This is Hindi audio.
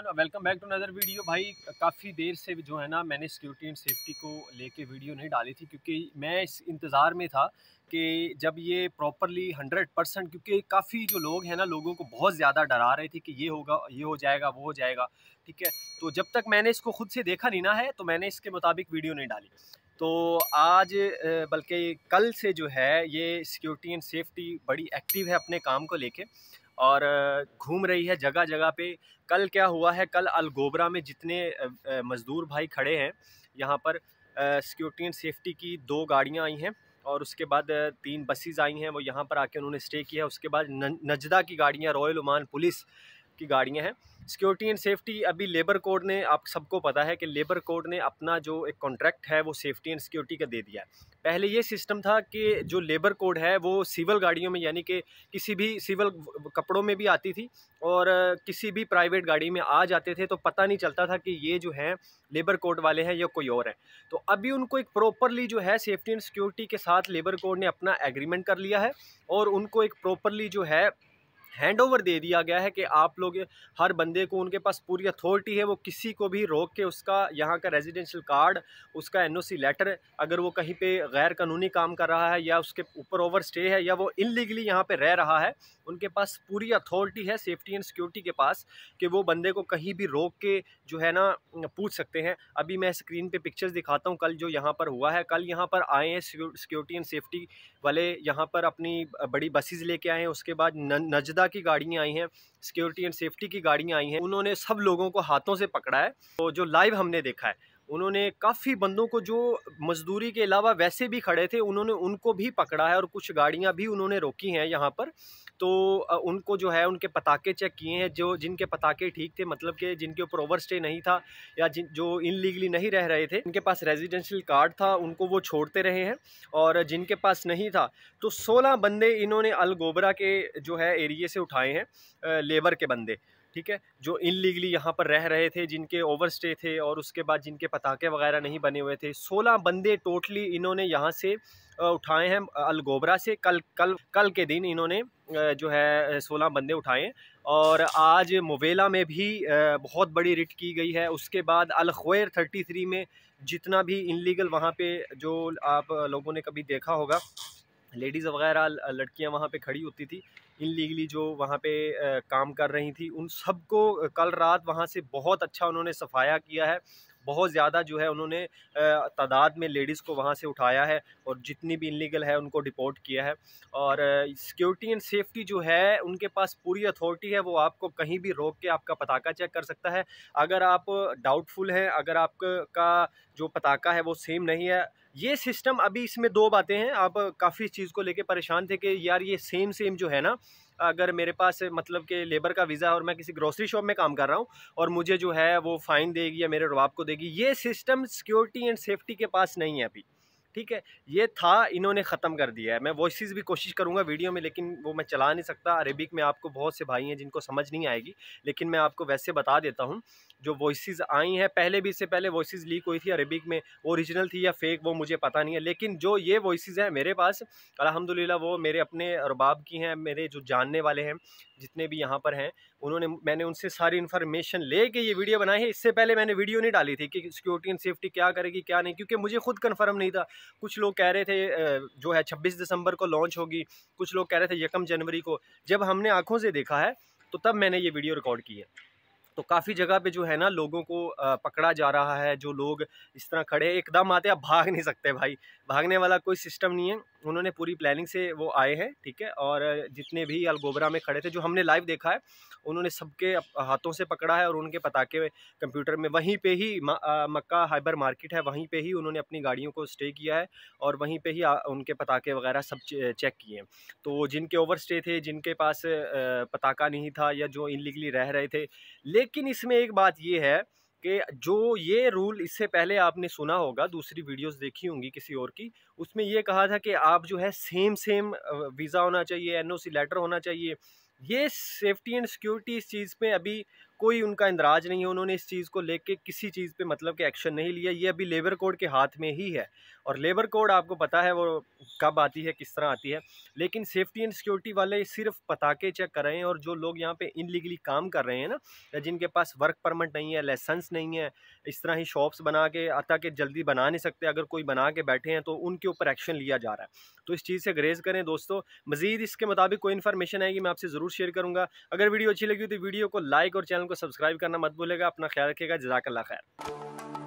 Everyone welcome back to another video भाई, काफ़ी देर से जो है ना, मैंने सिक्योरिटी एंड सेफ्टी को लेके वीडियो नहीं डाली थी, क्योंकि मैं इस इंतज़ार में था कि जब ये प्रॉपरली हंड्रेड परसेंट क्योंकि काफ़ी जो लोग हैं ना, लोगों को बहुत ज़्यादा डरा रहे थे कि ये होगा, ये हो जाएगा, वो हो जाएगा, ठीक है? तो जब तक मैंने इसको खुद से देखा नहीं ना है तो मैंने इसके मुताबिक वीडियो नहीं डाली। तो आज बल्कि कल से जो है, ये सिक्योरिटी एंड सेफ्टी बड़ी एक्टिव है अपने काम को लेके। और घूम रही है जगह जगह पे। कल क्या हुआ है, कल अलगोबरा में जितने मज़दूर भाई खड़े हैं, यहाँ पर सिक्योरिटी एंड सेफ्टी की दो गाड़ियाँ आई हैं और उसके बाद तीन बसेज आई हैं। वो यहाँ पर आके उन्होंने स्टे किया। उसके बाद नजदा की गाड़ियाँ, रॉयल ओमान पुलिस की गाड़ियाँ हैं। सिक्योरिटी एंड सेफ्टी अभी लेबर कोड ने आप सबको पता है कि लेबर कोड ने अपना जो एक कॉन्ट्रैक्ट है, वो सेफ्टी एंड सिक्योरिटी का दे दिया है। पहले ये सिस्टम था कि जो लेबर कोड है, वो सिविल गाड़ियों में, यानी कि किसी भी सिविल कपड़ों में भी आती थी और किसी भी प्राइवेट गाड़ी में आ जाते थे तो पता नहीं चलता था कि ये जो है लेबर कोड वाले हैं या कोई और है। तो अभी उनको एक प्रॉपरली जो है सेफ्टी एंड सिक्योरिटी के साथ लेबर कोड ने अपना एग्रीमेंट कर लिया है और उनको एक प्रॉपरली जो है हैंड ओवर दे दिया गया है कि आप लोग, हर बंदे को उनके पास पूरी अथॉरिटी है, वो किसी को भी रोक के उसका यहाँ का रेजिडेंशियल कार्ड उसका एनओसी लेटर अगर वो कहीं पे गैर कानूनी काम कर रहा है या उसके ऊपर ओवर स्टे है या वो इनलीगली यहाँ पे रह रहा है, उनके पास पूरी अथॉरिटी है सेफ्टी एंड सिक्योरिटी के पास कि वो बंदे को कहीं भी रोक के जो है ना, पूछ सकते हैं। अभी मैं स्क्रीन पे पिक्चर्स दिखाता हूँ, कल जो यहाँ पर हुआ है, कल यहाँ पर आए हैं सिक्योरिटी एंड सेफ्टी वाले यहाँ पर अपनी बड़ी बसेज लेके आए हैं, उसके बाद नजदा की गाड़ियाँ आई हैं सिक्योरिटी एंड सेफ्टी की गाड़ियाँ आई हैं, उन्होंने सब लोगों को हाथों से पकड़ा है तो जो लाइव हमने देखा है उन्होंने काफ़ी बंदों को जो मजदूरी के अलावा वैसे भी खड़े थे, उन्होंने उनको भी पकड़ा है और कुछ गाड़ियाँ भी उन्होंने रोकी हैं यहाँ पर। तो उनको जो है, उनके पताके चेक किए हैं, जो, जिनके पताके ठीक थे मतलब कि जिनके ऊपर ओवर स्टे नहीं था या जिन, जो इनलीगली नहीं रह रहे थे उनके पास रेजिडेंशियल कार्ड था, उनको वो छोड़ते रहे हैं और जिनके पास नहीं था तो सोलह बंदे इन्होंने अलगोबरा के जो है, एरिए से उठाए हैं लेबर के बंदे। ठीक है, जो इनलीगली यहाँ पर रह रहे थे, जिनके ओवर स्टे थे और उसके बाद जिनके पताके वगैरह नहीं बने हुए थे, सोलह बंदे टोटली इन्होंने यहाँ से उठाए हैं अलगोबरा से, कल कल कल के दिन इन्होंने जो है, सोलह बंदे उठाए और आज मोवेला में भी बहुत बड़ी रिट की गई है। उसके बाद अलखैर थर्टी थ्री में जितना भी इनलीगल वहाँ पे जो आप लोगों ने कभी देखा होगा लेडीज़ वगैरह लड़कियाँ वहाँ पे खड़ी होती थी, इनलीगली जो वहाँ पे काम कर रही थी, उन सबको कल रात वहाँ से बहुत अच्छा उन्होंने सफाया किया है, बहुत ज़्यादा जो है उन्होंने तादाद में लेडीज़ को वहाँ से उठाया है और जितनी भी इनलीगल है उनको डिपोर्ट किया है और सिक्योरिटी एंड सेफ्टी जो है, उनके पास पूरी अथॉरिटी है, वो आपको कहीं भी रोक के आपका पताका चेक कर सकता है। अगर आप डाउटफुल हैं, अगर आपका जो पताका है वो सेम नहीं है ये सिस्टम अभी इसमें दो बातें हैं। आप काफ़ी इस चीज़ को लेके परेशान थे कि यार ये सेम सेम जो है ना, अगर मेरे पास मतलब कि लेबर का वीज़ा और मैं किसी ग्रोसरी शॉप में काम कर रहा हूँ और मुझे जो है वो फ़ाइन देगी या मेरे रवाब को देगी, ये सिस्टम सिक्योरिटी एंड सेफ्टी के पास नहीं है अभी। ठीक है? ये था, इन्होंने ख़त्म कर दिया है। मैं वॉइस भी कोशिश करूँगा वीडियो में, लेकिन वो मैं चला नहीं सकता। अरेबिक में आपको बहुत से भाई हैं जिनको समझ नहीं आएगी, लेकिन मैं आपको वैसे बता देता हूँ, जो वॉइस आई हैं, पहले भी इससे पहले वॉइस लीक हुई थी अरेबिक में ओरिजिनल थी या फेक वो मुझे पता नहीं है। लेकिन जो ये वॉइस हैं मेरे पास अलहमदिल्ला वो मेरे अपने अरबाब की हैं, मेरे जो जानने वाले हैं जितने भी यहाँ पर हैं, उन्होंने, मैंने उनसे सारी इन्फॉर्मेशन ले के ये वीडियो बनाई है। इससे पहले मैंने वीडियो नहीं डाली थी कि सिक्योरिटी एंड सेफ्टी क्या करेगी, क्या नहीं, क्योंकि मुझे खुद कन्फर्म नहीं था। कुछ लोग कह रहे थे जो है छब्बीस दिसंबर को लॉन्च होगी, कुछ लोग कह रहे थे यकम जनवरी को। जब हमने आँखों से देखा है तो तब मैंने ये वीडियो रिकॉर्ड की है। तो काफ़ी जगह पे जो है ना, लोगों को पकड़ा जा रहा है, जो लोग इस तरह खड़े एकदम आते आप भाग नहीं सकते भाई। भागने वाला कोई सिस्टम नहीं है। उन्होंने पूरी प्लानिंग से वो आए हैं, ठीक है? और जितने भी अलगोबरा में खड़े थे, जो हमने लाइव देखा है, उन्होंने सबके हाथों से पकड़ा है और उनके पताके कंप्यूटर में, वहीं पे ही मक्का हाइबर मार्केट है, वहीं पे ही उन्होंने अपनी गाड़ियों को स्टे किया है और वहीं पे ही उनके पताके वगैरह सब चेक किए हैं। तो जिनके ओवर स्टे थे, जिनके पास पताका नहीं था या जो इनलीगली रह रहे थे, लेकिन इसमें एक बात ये है कि जो ये रूल इससे पहले आपने सुना होगा, दूसरी वीडियोस देखी होंगी किसी और की, उसमें ये कहा था कि आप जो है सेम सेम वीज़ा होना चाहिए एनओसी लेटर होना चाहिए। ये सेफ्टी एंड सिक्योरिटी इस चीज़ पे अभी कोई उनका इंदराज नहीं है, उन्होंने इस चीज़ को लेके किसी चीज़ पे मतलब कि एक्शन नहीं लिया। ये अभी लेबर कोड के हाथ में ही है। और लेबर कोड आपको पता है वो कब आती है, किस तरह आती है। लेकिन सेफ्टी एंड सिक्योरिटी वाले सिर्फ़ पताके चेक कर रहे हैं और जो लोग यहाँ पे इनलीगली काम कर रहे हैं ना, या जिनके पास वर्क परमिट नहीं है लाइसेंस नहीं है, इस तरह ही शॉप्स बना के आता के जल्दी बना नहीं सकते, अगर कोई बना के बैठे हैं तो उनके ऊपर एक्शन लिया जा रहा है। तो इस चीज़ से ग्रेज करें दोस्तों। मजीद इसके मुताबिक कोई इन्फॉर्मेशन आएगी, मैं आपसे ज़रूर शेयर करूँगा। अगर वीडियो अच्छी लगी तो वीडियो को लाइक और चैनल को सब्सक्राइब करना मत भूलेगा अपना ख्याल रखेगा जजाकल्ला खैर।